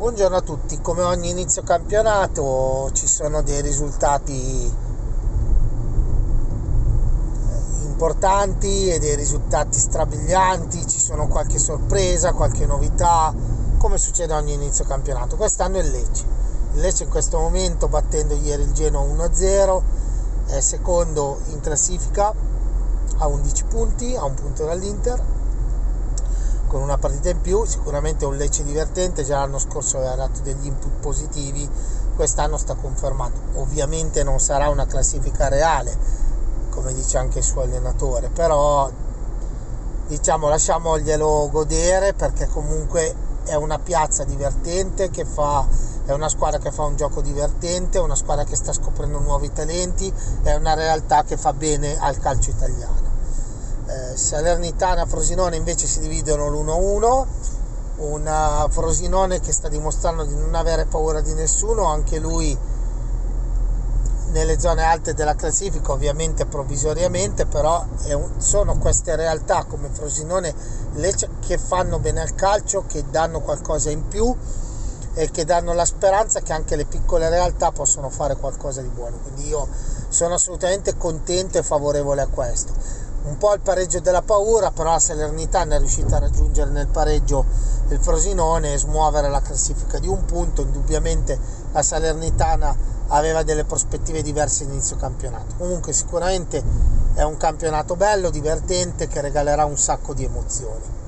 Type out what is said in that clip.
Buongiorno a tutti, come ogni inizio campionato ci sono dei risultati eh, importanti e dei risultati strabilianti, ci sono qualche sorpresa, qualche novità, come succede ogni inizio campionato. Quest'anno è il Lecce. Il Lecce in questo momento battendo ieri il Genoa 1-0, è secondo in classifica a 11 punti, a un punto dall'Inter con una partita in più, sicuramente un Lecce divertente, già l'anno scorso aveva dato degli input positivi, quest'anno sta confermato. Ovviamente non sarà una classifica reale, come dice anche il suo allenatore, però diciamo lasciamoglielo godere perché comunque è una piazza divertente che fa è una squadra che fa un gioco divertente, è una squadra che sta scoprendo nuovi talenti, è una realtà che fa bene al calcio italiano. Eh, Salernitana Frosinone invece si dividono l'1-1 una Frosinone che sta dimostrando di non avere paura di nessuno anche lui nelle zone alte della classifica ovviamente provvisoriamente però un, sono queste realtà come Frosinone Lecce che fanno bene al calcio che danno qualcosa in più e che danno la speranza che anche le piccole realtà possono fare qualcosa di buono. Quindi io sono assolutamente contento e favorevole a questo un po' il pareggio della paura, però la Salernitana è riuscita a raggiungere nel pareggio il Frosinone e smuovere la classifica di un punto. Indubbiamente la Salernitana aveva delle prospettive diverse inizio campionato. Comunque sicuramente è un campionato bello, divertente, che regalerà un sacco di emozioni.